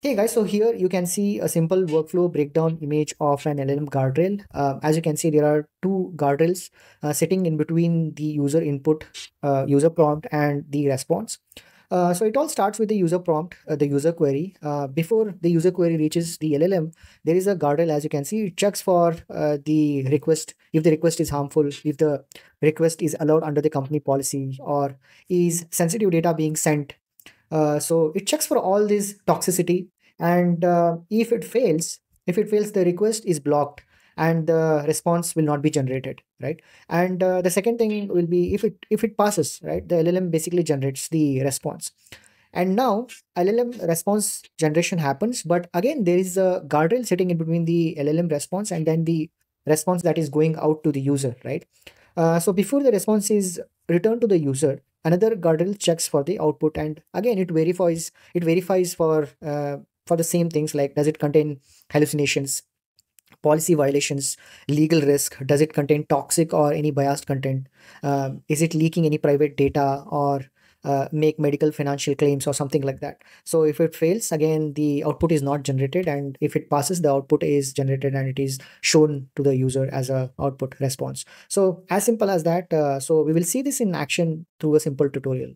Hey guys, so here you can see a simple workflow breakdown image of an LLM guardrail. Uh, as you can see, there are two guardrails uh, sitting in between the user input, uh, user prompt, and the response. Uh, so it all starts with the user prompt, uh, the user query. Uh, before the user query reaches the LLM, there is a guardrail. As you can see, it checks for the request if the request is harmful, if the request is allowed under the company policy, or is sensitive data being sent uh, so it checks for all this toxicity and uh, if it fails if it fails the request is blocked and the response will not be generated right? And uh, the second thing will be if it if it passes right the llm basically generates the response. And now llm response generation happens but again there is a guardrail sitting in between the llm response and then the response that is going out to the user right? Uh, so before the response is returned to the user another guardrail checks for the output and again it verifies it verifies for uh, for the same things like does it contain hallucinations policy violations legal risk does it contain toxic or any biased content um, is it leaking any private data or uh, make medical financial claims or something like that. So if it fails again the output is not generated and if it passes the output is generated and it is shown to the user as a output response. So as simple as that uh, so we will see this in action through a simple tutorial